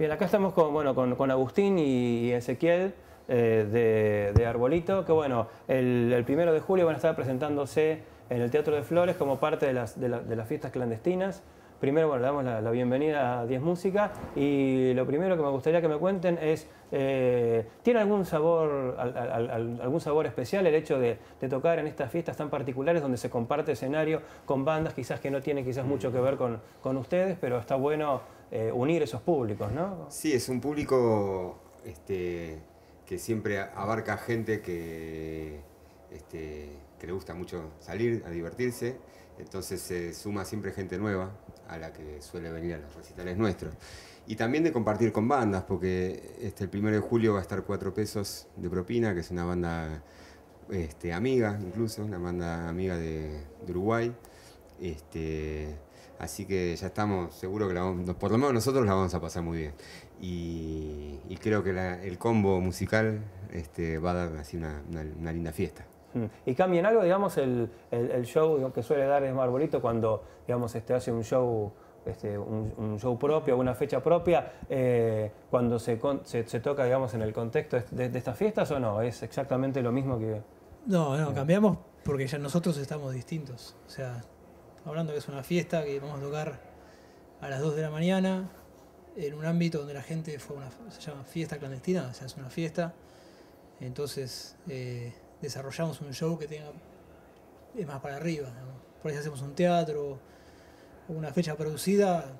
Bien, acá estamos con, bueno, con, Agustín y Ezequiel eh, de, Arbolito, que bueno, el, primero de julio van a estar presentándose en el Teatro de Flores como parte de las, de las fiestas clandestinas. Primero, bueno, le damos la, bienvenida a 10 Música y lo primero que me gustaría que me cuenten es, eh, ¿tiene algún sabor, algún sabor especial el hecho de, tocar en estas fiestas tan particulares donde se comparte escenario con bandas quizás que no tienen quizás mucho que ver con, con ustedes, pero está bueno eh, unir esos públicos, ¿no? Sí, es un público este, que siempre abarca gente que, este, que le gusta mucho salir, a divertirse, entonces se suma siempre gente nueva a la que suele venir a los recitales nuestros. Y también de compartir con bandas, porque este, el primero de julio va a estar Cuatro Pesos de Propina, que es una banda este, amiga, incluso, una banda amiga de, Uruguay. Así que ya estamos seguros que por lo menos nosotros la vamos a pasar muy bien. Y, creo que el combo musical este, va a dar así una linda fiesta. Mm. ¿Y cambian algo, digamos, el, show que suele dar es Marbolito cuando, digamos, este, hace un show, este, un, show propio, una fecha propia, eh, cuando se, se, toca, digamos, en el contexto de, estas fiestas o no? ¿Es exactamente lo mismo que...? No, no, cambiamos porque ya nosotros estamos distintos. O sea, hablando que es una fiesta que vamos a tocar a las 2 de la mañana, en un ámbito donde la gente fue una, se llama fiesta clandestina, o sea, es una fiesta. Entonces, eh, desarrollamos un show que tenga es más para arriba. Por ahí hacemos un teatro o una fecha producida,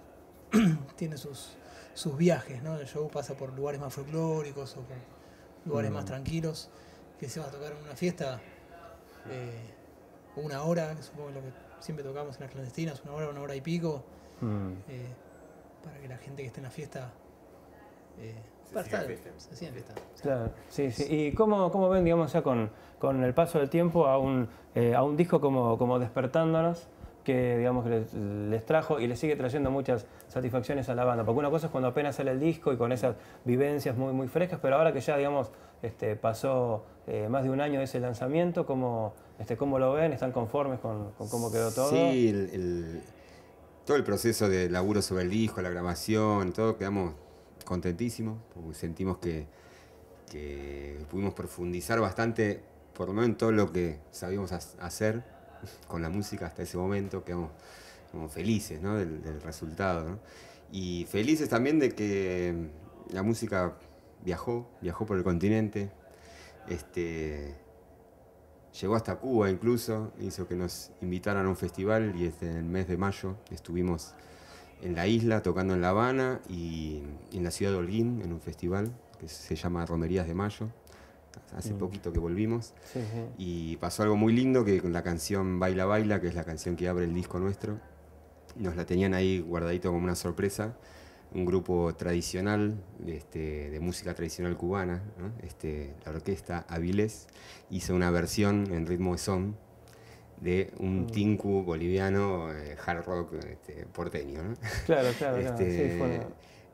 tiene sus, sus viajes, ¿no? El show pasa por lugares más folclóricos o por lugares más mm. tranquilos, que se va a tocar en una fiesta eh, una hora, que supongo lo que siempre tocamos en las clandestinas, una hora, una hora y pico, mm. eh, para que la gente que esté en la fiesta eh, Claro, sí, sí. ¿Y cómo, cómo ven, digamos, ya con, con, el paso del tiempo a un, eh, a un disco como, como Despertándonos? Que digamos les, trajo y les sigue trayendo muchas satisfacciones a la banda. Porque una cosa es cuando apenas sale el disco y con esas vivencias muy, muy frescas, pero ahora que ya digamos este, pasó eh, más de un año de ese lanzamiento, ¿cómo, este, ¿cómo lo ven? ¿Están conformes con, cómo quedó todo? Sí, todo el proceso de laburo sobre el disco, la grabación, todo quedamos contentísimos, porque sentimos que, pudimos profundizar bastante, por lo menos en todo lo que sabíamos hacer con la música hasta ese momento, quedamos felices del, resultado. Y felices también de que la música viajó, viajó por el continente, este, llegó hasta Cuba incluso, hizo que nos invitaran a un festival y desde el mes de mayo estuvimos en la isla, tocando en La Habana y, en la ciudad de Holguín, en un festival que se llama Romerías de Mayo. Hace mm. poquito que volvimos. Y pasó algo muy lindo que con la canción Baila Baila, que es la canción que abre el disco nuestro, nos la tenían ahí guardadito como una sorpresa. Un grupo tradicional este, de música tradicional cubana, este, la orquesta Avilés, hizo una versión en ritmo de son de un mm. tinku boliviano eh, hard rock este, porteño. ¿no? Claro, claro, este,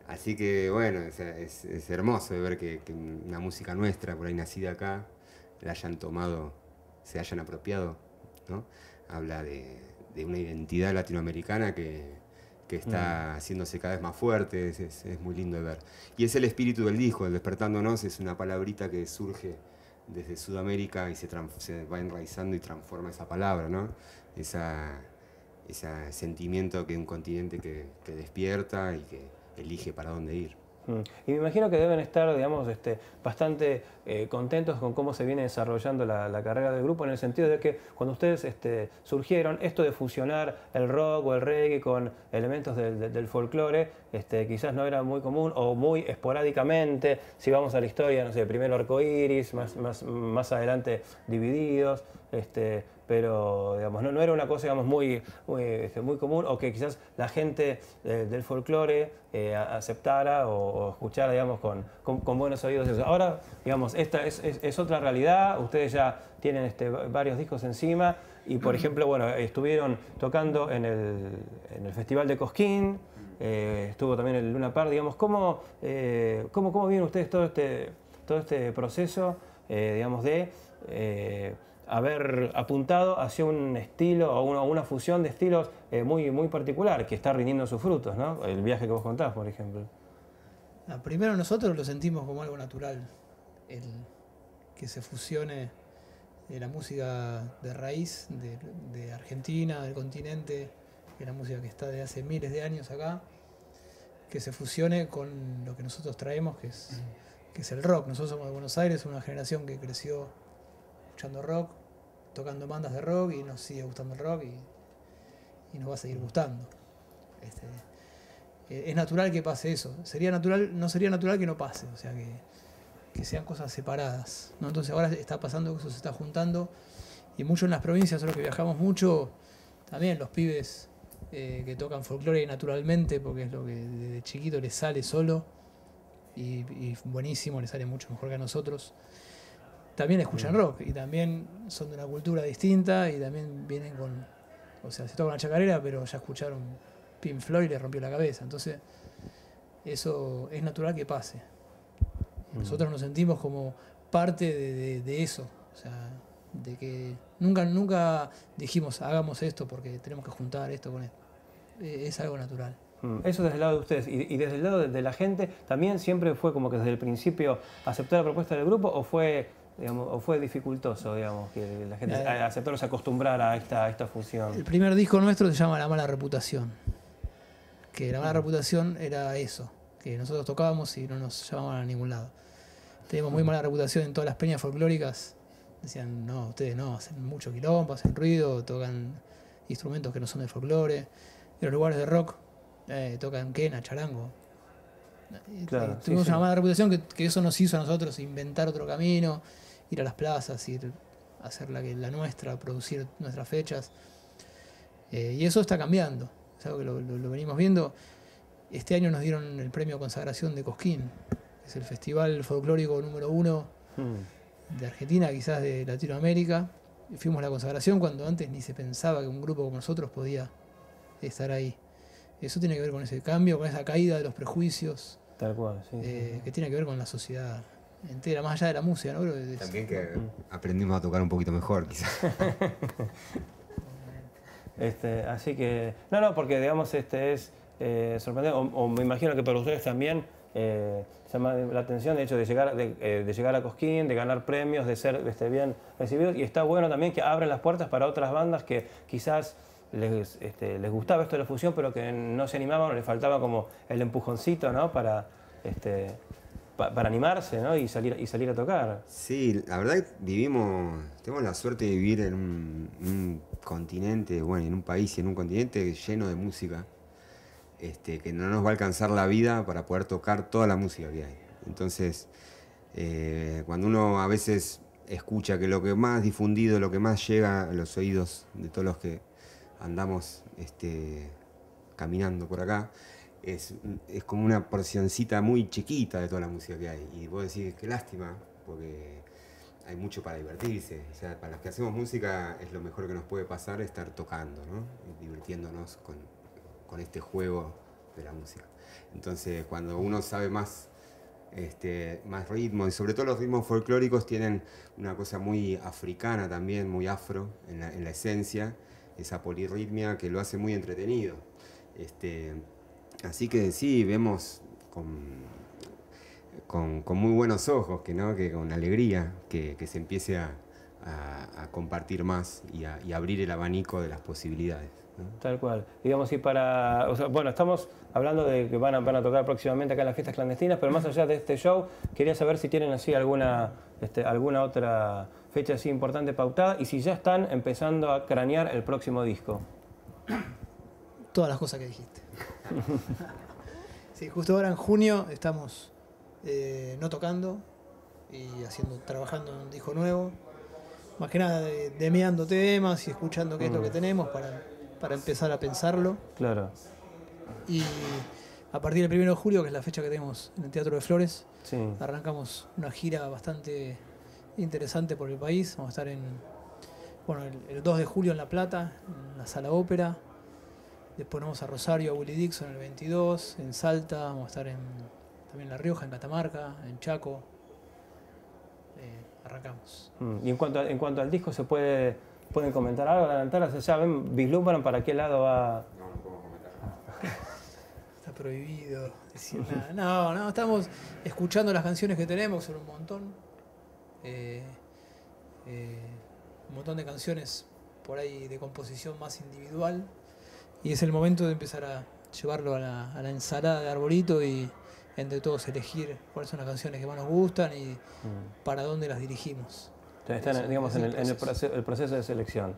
Así que bueno, es, hermoso de ver que, una música nuestra, por ahí nacida acá, la hayan tomado, se hayan apropiado, ¿no? Habla de, una identidad latinoamericana que, está mm. haciéndose cada vez más fuerte, es, es, muy lindo de ver. Y es el espíritu del disco, el despertándonos es una palabrita que surge desde Sudamérica y se, se, va enraizando y transforma esa palabra, ¿no? Esa, ese sentimiento que un continente que, que despierta y que elige para dónde ir. Mm. Y me imagino que deben estar, digamos, este, bastante eh, contentos con cómo se viene desarrollando la, carrera del grupo, en el sentido de que cuando ustedes este, surgieron, esto de fusionar el rock o el reggae con elementos del, folclore, este, quizás no era muy común o muy esporádicamente, si vamos a la historia, no sé, primero arcoíris, más, más, más adelante divididos, este, pero digamos, no, no, era una cosa digamos, muy, muy, este, común o que quizás la gente eh, del folclore eh, aceptara o, escuchara digamos, con, con, buenos oídos. Ahora, digamos, esta es, es, otra realidad, ustedes ya tienen este, varios discos encima y, por ejemplo, bueno, estuvieron tocando en el, en el Festival de Cosquín, eh, estuvo también en Luna Par, digamos, ¿cómo, cómo, cómo vienen ustedes todo este, todo este proceso, digamos, de haber apuntado hacia un estilo o una, una fusión de estilos eh, muy, muy particular que está rindiendo sus frutos, ¿no? El viaje que vos contás, por ejemplo. Ah, primero nosotros lo sentimos como algo natural, el que se fusione de la música de raíz de, de Argentina, del continente, que es la música que está desde hace miles de años acá, que se fusione con lo que nosotros traemos, que es, que es el rock. Nosotros somos de Buenos Aires, una generación que creció escuchando rock, tocando bandas de rock y nos sigue gustando el rock y, y nos va a seguir gustando. Este, eh, es natural que pase eso. Sería natural, no sería natural que no pase, o sea que, que sean cosas separadas. Entonces ahora está pasando que eso se está juntando y mucho en las provincias, solo que viajamos mucho, también los pibes eh, que tocan folclore naturalmente, porque es lo que desde chiquito les sale solo y, y buenísimo, les sale mucho mejor que a nosotros. También escuchan rock y también son de una cultura distinta y también vienen con, o sea, se tocan la chacarera, pero ya escucharon Pink Floyd y les rompió la cabeza. Entonces, eso es natural que pase. Mm. Nosotros nos sentimos como parte de, de- de eso. O sea, de que nunca, nunca dijimos hagamos esto porque tenemos que juntar esto con esto. Eh, Es algo natural. Mm, Eso desde el lado de ustedes. Y, y desde el lado de, de la gente, ¿también siempre fue como que desde el principio aceptó la propuesta del grupo o fue, digamos, o fue dificultoso, digamos, que la gente Eh. a- aceptó, se acostumbrara a esta, a esta fusión? El primer disco nuestro se llama La mala reputación. Que la mala reputación era eso, que nosotros tocábamos y no nos llamaban a ningún lado. Teníamos muy mala reputación en todas las peñas folclóricas. Decían, no, ustedes no, hacen mucho quilombo, hacen ruido, tocan instrumentos que no son de folclore. En los lugares de rock eh, tocan quena, charango. Claro, sí, tuvimos sí. una mala reputación que, que eso nos hizo a nosotros inventar otro camino, ir a las plazas, ir a hacer la, la nuestra, producir nuestras fechas. Eh, y eso está cambiando, es algo que lo, lo- lo venimos viendo. Este año nos dieron el premio Consagración de Cosquín, que es el festival folclórico número uno Mm, de Argentina, quizás de Latinoamérica. Fuimos a la consagración cuando antes ni se pensaba que un grupo como nosotros podía estar ahí. Eso tiene que ver con ese cambio, con esa caída de los prejuicios, tal cual, sí. sí, eh, sí. que tiene que ver con la sociedad entera, más allá de la música, ¿no? Es- También que aprendimos a tocar un poquito mejor, quizás. Este, así que, no, no, porque digamos, este es eh, sorprendente, o, o me imagino que para ustedes también eh, llama la atención el hecho de llegar, de, eh, de llegar a Cosquín, de ganar premios, de ser este, bien recibidos, y está bueno también que abren las puertas para otras bandas que quizás les, este, les gustaba esto de la fusión, pero que no se animaban o les faltaba como el empujoncito, ¿no? Para, este, pa- para animarse, ¿no? Y salir, y salir a tocar. Sí, la verdad que vivimos, tenemos la suerte de vivir en un, un continente, bueno, en un país y en un continente lleno de música, este, que no nos va a alcanzar la vida para poder tocar toda la música que hay. Entonces, eh, cuando uno a veces escucha que lo que más difundido, lo que más llega a los oídos de todos los que andamos este, caminando por acá, es, es como una porcioncita muy chiquita de toda la música que hay. Y vos decís, qué lástima, porque hay mucho para divertirse. O sea, para los que hacemos música es lo mejor que nos puede pasar estar tocando, ¿no? Y divirtiéndonos con, con este juego de la música. Entonces, cuando uno sabe más, este, más ritmo, y sobre todo los ritmos folclóricos tienen una cosa muy africana también, muy afro en la, en la esencia, esa polirritmia que lo hace muy entretenido. Este, así que sí, vemos con, con, muy buenos ojos, que, ¿no? que con alegría que, que se empiece a, a- compartir más y a, abrir el abanico de las posibilidades. Tal cual. Digamos, y para. bueno, estamos hablando de que van a, van a tocar próximamente acá en las fiestas clandestinas, pero más allá de este show, quería saber si tienen así alguna, este, alguna otra fecha así importante pautada y si ya están empezando a cranear el próximo disco. Todas las cosas que dijiste. sí, justo ahora en junio estamos eh, no tocando y haciendo, trabajando en un disco nuevo. Más que nada de, demeando temas y escuchando qué es lo que tenemos para, para empezar a pensarlo. Claro. Y a partir del 1 de julio, que es la fecha que tenemos en el Teatro de Flores, Sí. arrancamos una gira bastante interesante por el país. Vamos a estar en, bueno, el, el 2 de julio en La Plata, en la Sala Ópera. Después vamos a Rosario, a Willy Dixon el 22, en Salta, vamos a estar en, también en La Rioja, en Catamarca, en Chaco. Eh, arrancamos. Mm, Y en cuanto, a- en cuanto al disco, ¿se puede pueden comentar algo, adelantar? O sea, ¿Ya ven, vislumbran para qué lado va? Está prohibido decir nada. No, no, estamos escuchando las canciones que tenemos, son un montón. Eh, eh, un montón de canciones por ahí de composición más individual. Y es el momento de empezar a llevarlo a la, a la ensalada de arbolito y entre todos elegir cuáles son las canciones que más nos gustan y Mm. para dónde las dirigimos. Están, Eso, digamos, es en el el, en el proceso. proce- el proceso de selección.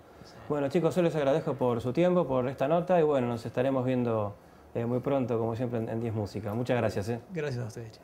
Bueno, chicos, yo les agradezco por su tiempo, por esta nota y bueno, nos estaremos viendo eh, muy pronto, como siempre, en en 10 Música. Muchas gracias. ¿eh? Gracias a ustedes.